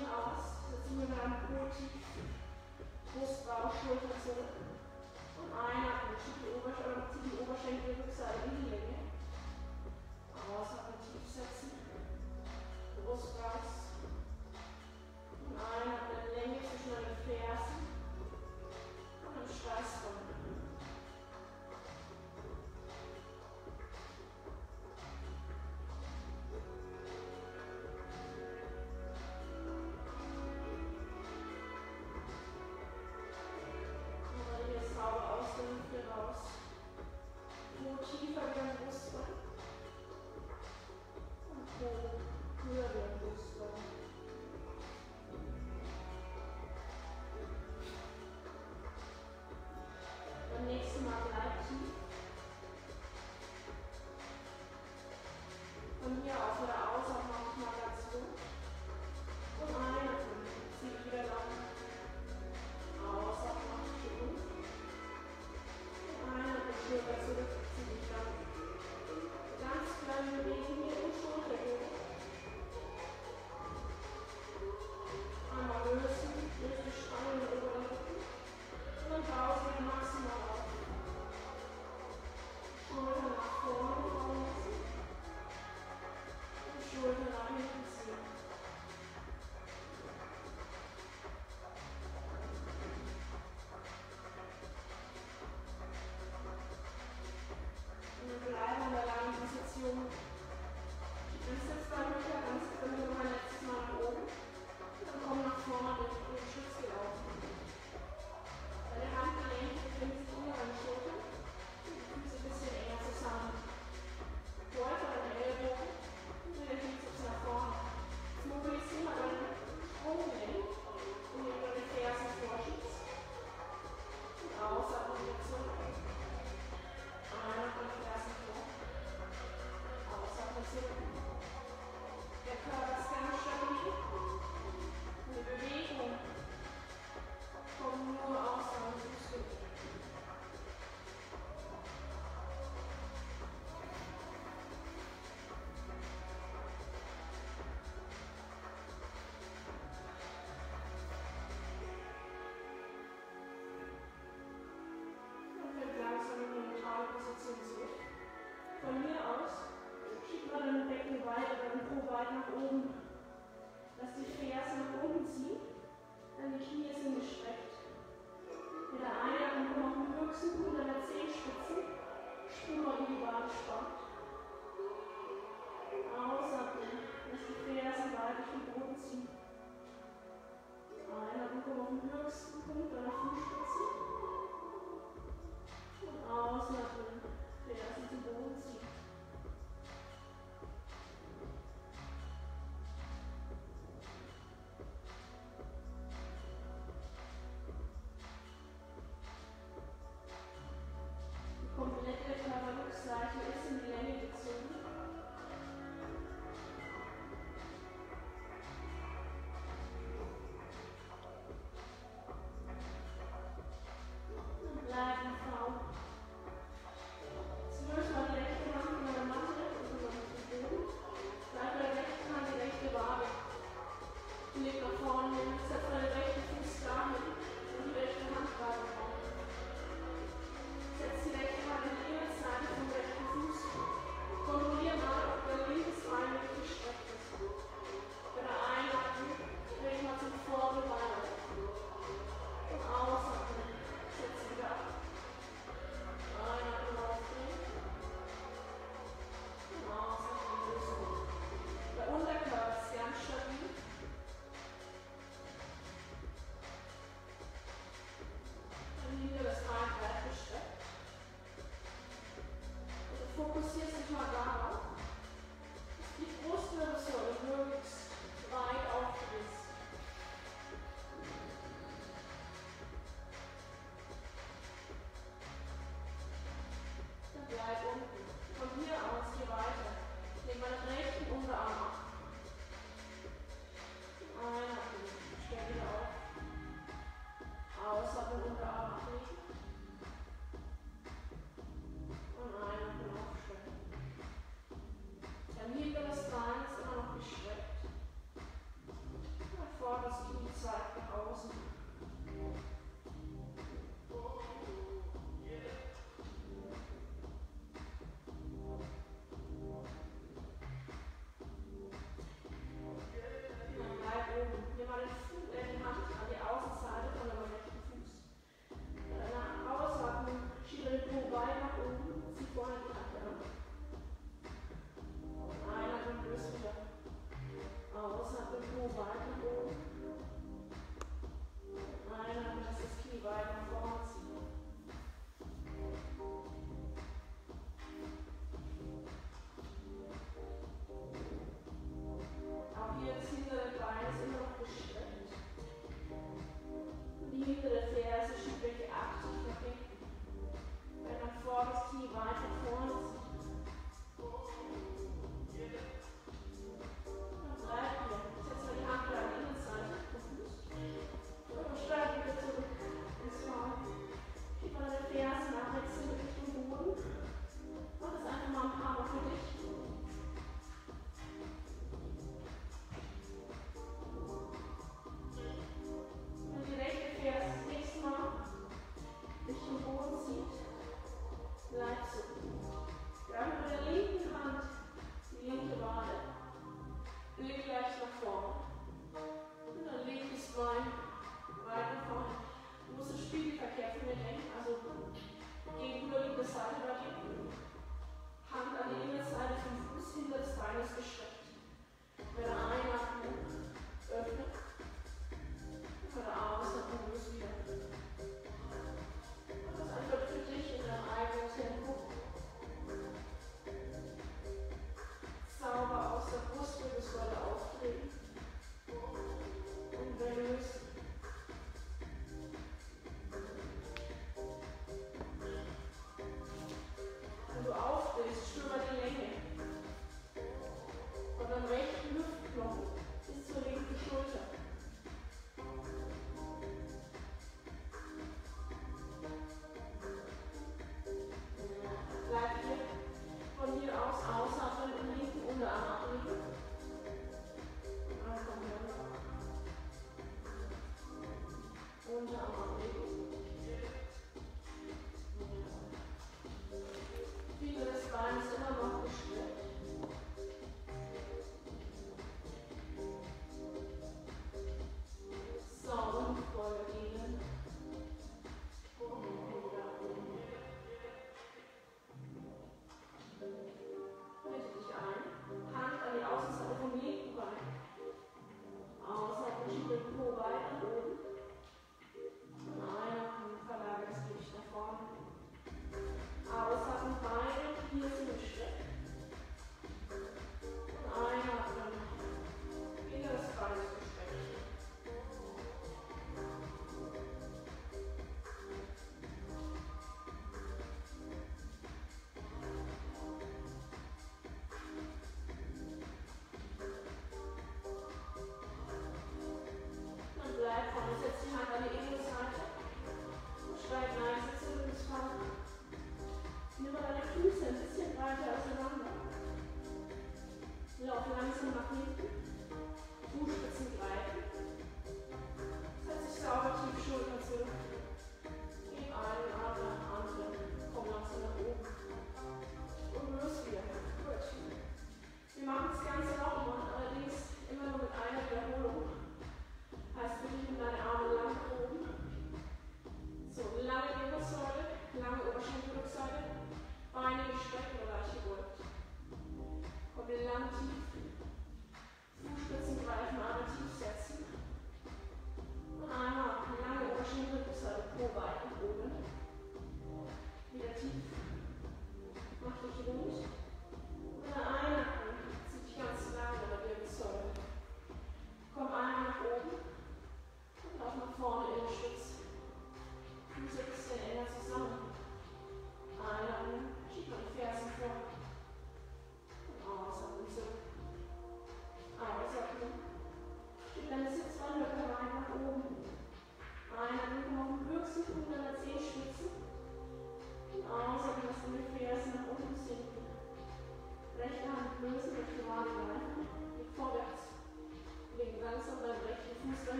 Gras, sitzen mit einem Po tief, Brust, Bauch, Schulter zurück. Und einatmen, zieh die, Obersch zieh die Oberschenkel, Rückseite in die Länge. Ausatmen, tief setzen. Brust raus.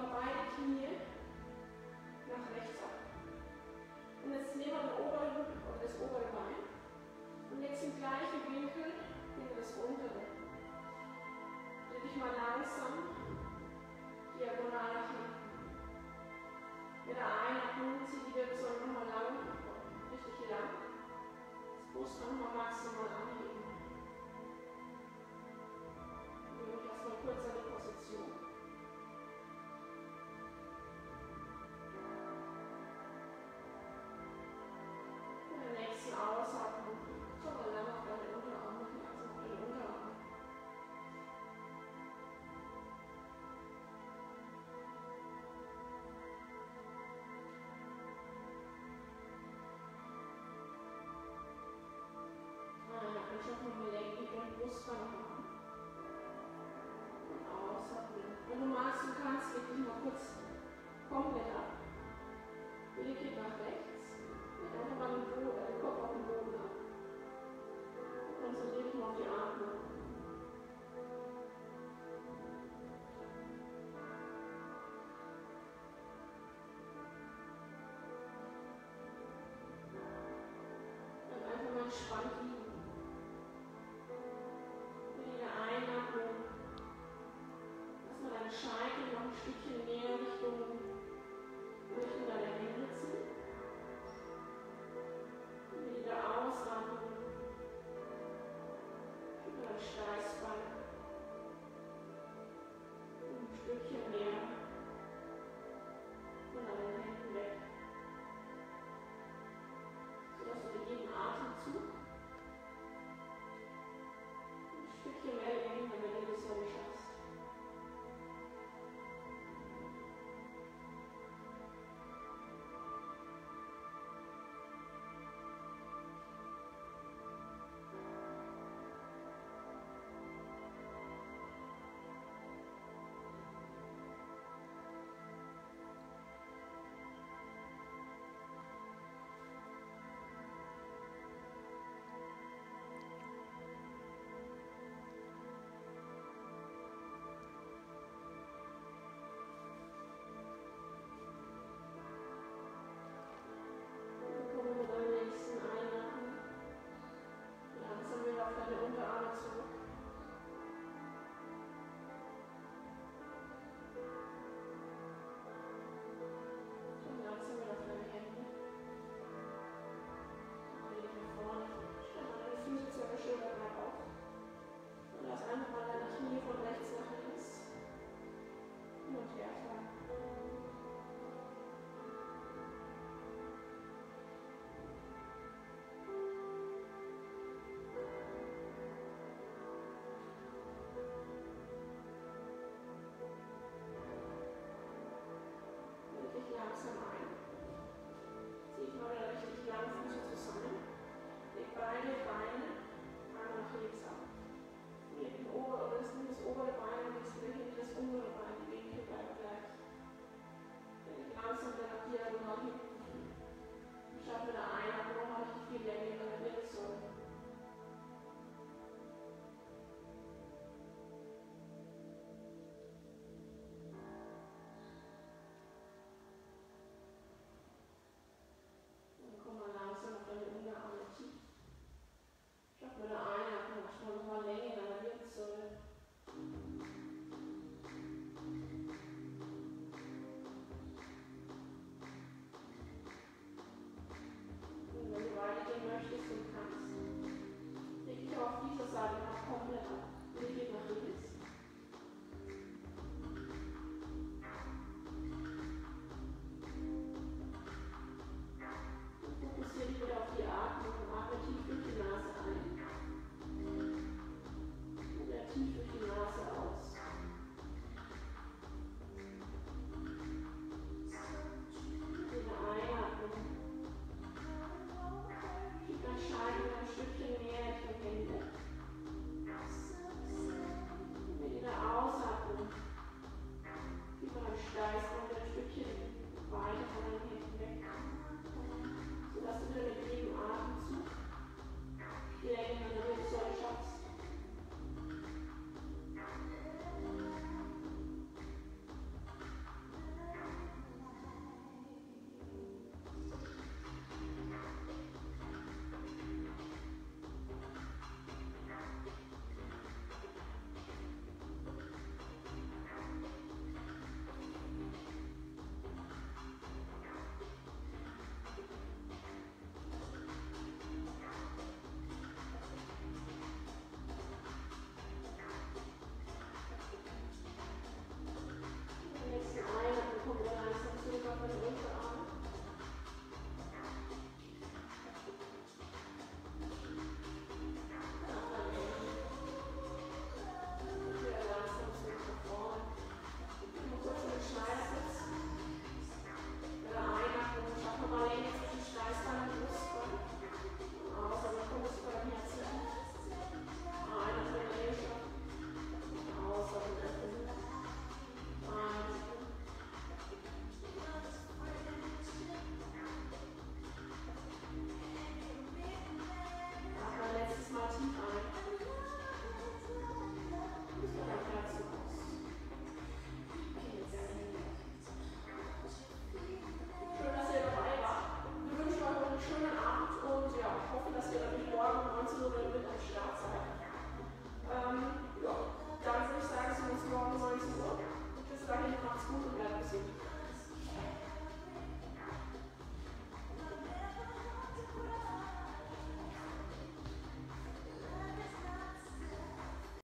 papá Mannschaften wie Lenkrad und Busfahrer haben. Und außerdem, wenn du magst, du kannst wirklich mal kurz komplett ab.